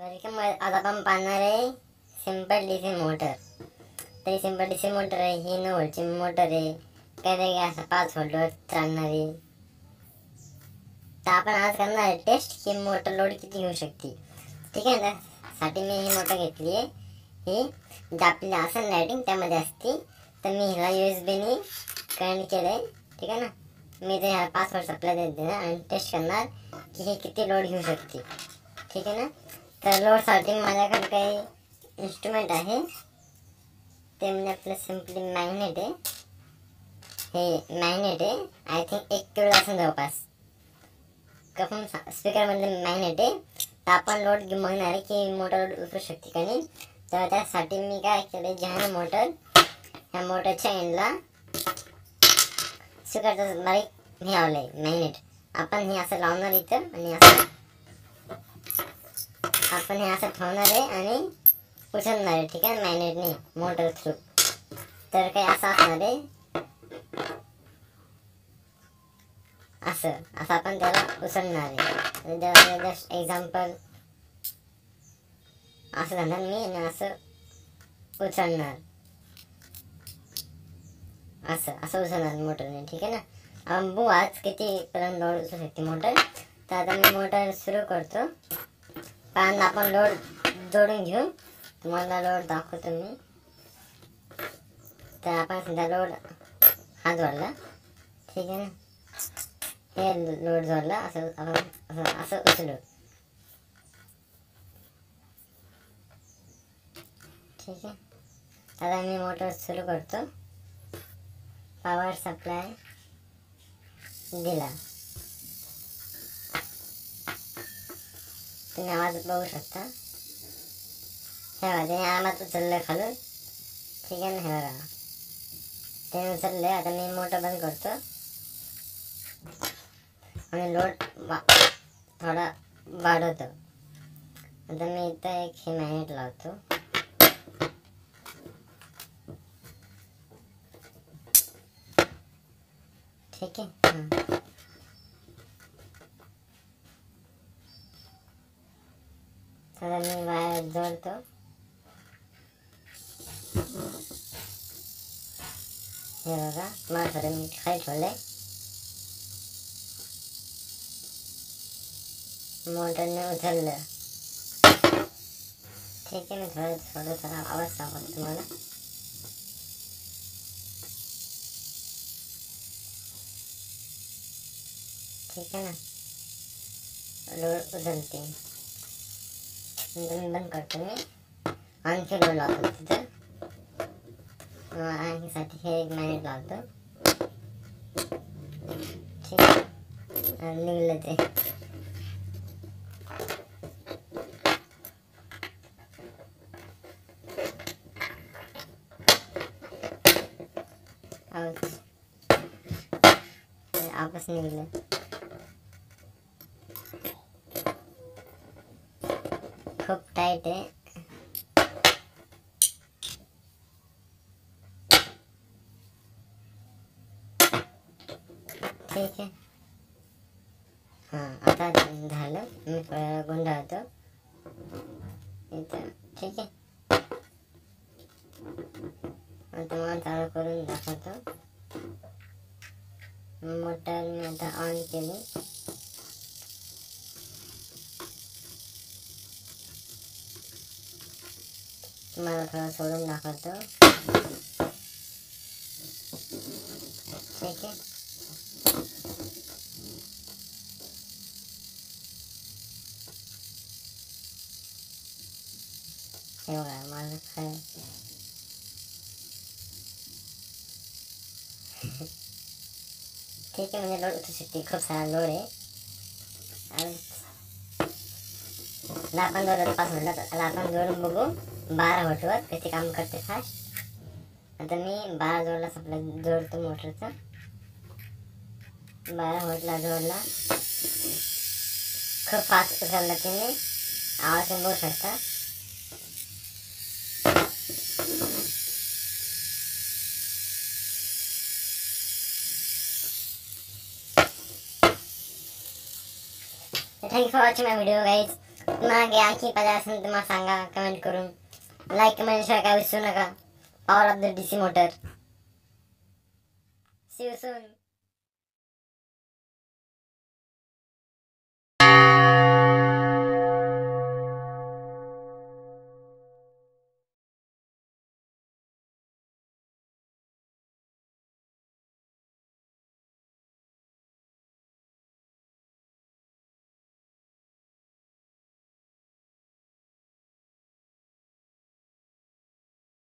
Welcome आज आपण पाहणार आहे सिंपल डी सी मोटर. तर ही डी सी मोटर आहे ही नऊ व्होल्टची मोटर आहे. काही असं पाच व्होल्टवर चालणारी तर आपण आज करणार आहे टेस्ट की मोटर लोड किती घेऊ शकते. ठीक आहे ना? साठी मी ही मोटर घेतली आहे. ही जे आपली असं लाईटिंग त्यामध्ये असते. तर मी हिला यू एस बीने कनेक्ट केलं आहे ठीक आहे ना? मी ते ह्या पाच व्होल्ट सप्लाय देते आणि टेस्ट करणार की हे किती लोड घेऊ शकते. ठीक आहे ना? तर लोडसाठी माझ्याकडे काही इन्स्ट्रुमेंट आहे. ते म्हणजे आपलं सिम्पली मॅग्नेट आहे. हे मॅग्नेट आहे. आय थिंक एक किलो असेल जवळपास. कफम स्पीकरमधले मॅग्नेट आहे. तर आपण लोड म्हणणार बघणार आहे की मोटर लोड उतरू शकते का नाही. तर त्यासाठी मी काय केलं जहान मोटर ह्या मोटरच्या एंडला स्पीकरचं बारीक हे लावलं आहे मॅग्नेट आपण हे असं लावणार इथं आणि असं आपण हे असं ठेवणार आहे आणि उचलणार आहे ठीक आहे? मॅग्नेटने मोटर थ्रू तर काही असं असणार आहे. असं असं आपण त्याला उचलणार आहे. जस्ट एक्झाम्पल असं झालं मी आणि असं उचलणार. असं असं उचलणार मोटरने ठीक आहे ना? आपण बघू आज कितीपर्यंत लोड उचलू शकते मोटर तर आता मी मोटर सुरू करतो. कारण आपण लोड जोडून घेऊ. तुम्हाला लोड दाखवतो मी. तर आपण सध्या लोड हा जोडला ठीक आहे ना? हे लोड जोडला असं आपण असं असं उचलू. ठीक आहे? आता मी मोटर सुरू करतो. पॉवर सप्लाय दिला. तुम्ही आवाज बघू शकता. हे बघा त्याने आवाज उचललं खालून ठीक आहे ना हे बघा. त्याने उचललं आता मी मोठं बंद करतो. आणि लोड थोडा वाढवतो. आता मी इथं एक हे मॅनेट लावतो. ठीक आहे? हां. तर मी वायर जोडतो हे बघा मला थोडं मी खाली ठेवलंय मोटरने उचललं ठीक आहे मी थोडं थोडं थोडा आवाज सांगतो तुम्हाला ठीक आहे ना लोड उचलते नंतर मी बंद करतो मी आणखी लोड लावतो तिथं आणखीसाठी हे एक मॅनेट लावतो ठीक आहे निघलं ते आपस निघलं खूप टाईट आहे ठीक आहे हां आता झालं मी थोडा गुंडाळतो इथं ठीक आहे आता मला चालू करून दाखवतो मोटर मी आता ऑन केली तुम्हाला थोडं सोडून दाखवतो ठीक आहे हे बघा माझं काय ठीक आहे म्हणजे लोड उतरू शकते खूप सारा लोड आहे आणि आता आपण जोडलं पाच म्हटलं तर आता आपण जोडून बघू बारा वोटवर त्याचे काम करते फास्ट आता मी बारा जोडला सप्लाय जोडतो मोटरचा. बारा वोटला जोडला. खूप फास्ट उचलला त्याने. आवाज बघू शकता. Thank you for watching my video guys मागे आणखी पाहिजे असेल तर मला सांगा कमेंट करून. लाईक कमेंट शेअर काय विसरू नका. Power of the DC motor see you soon